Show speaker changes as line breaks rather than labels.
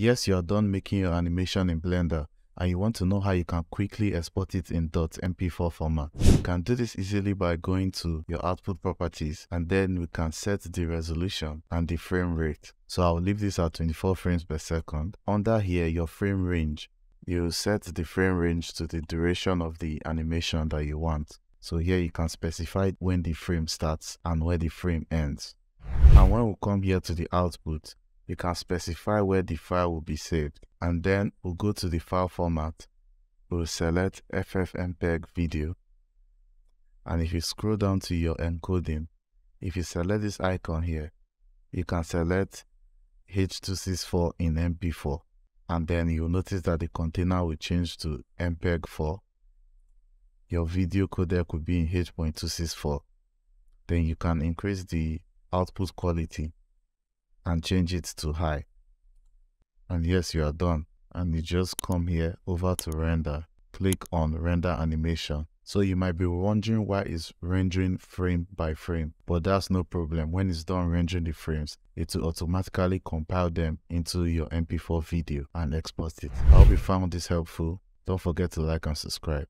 Yes, you are done making your animation in Blender and you want to know how you can quickly export it in .mp4 format. You can do this easily by going to your output properties and then we can set the resolution and the frame rate. So I'll leave this at 24 frames per second. Under here, your frame range, you set the frame range to the duration of the animation that you want. So here you can specify when the frame starts and where the frame ends. And when we come here to the output, you can specify where the file will be saved. And then we'll go to the file format. We'll select FFmpeg video. And if you scroll down to your encoding, if you select this icon here, you can select H264 in MP4. And then you'll notice that the container will change to MPEG-4. Your video codec will be in H.264. Then you can increase the output quality and change it to high. And yes, you are done. And you just come here over to render, click on render animation. So you might be wondering why it's rendering frame by frame, but that's no problem. When it's done rendering the frames, it will automatically compile them into your MP4 video and export it. I hope you found this helpful. Don't forget to like and subscribe.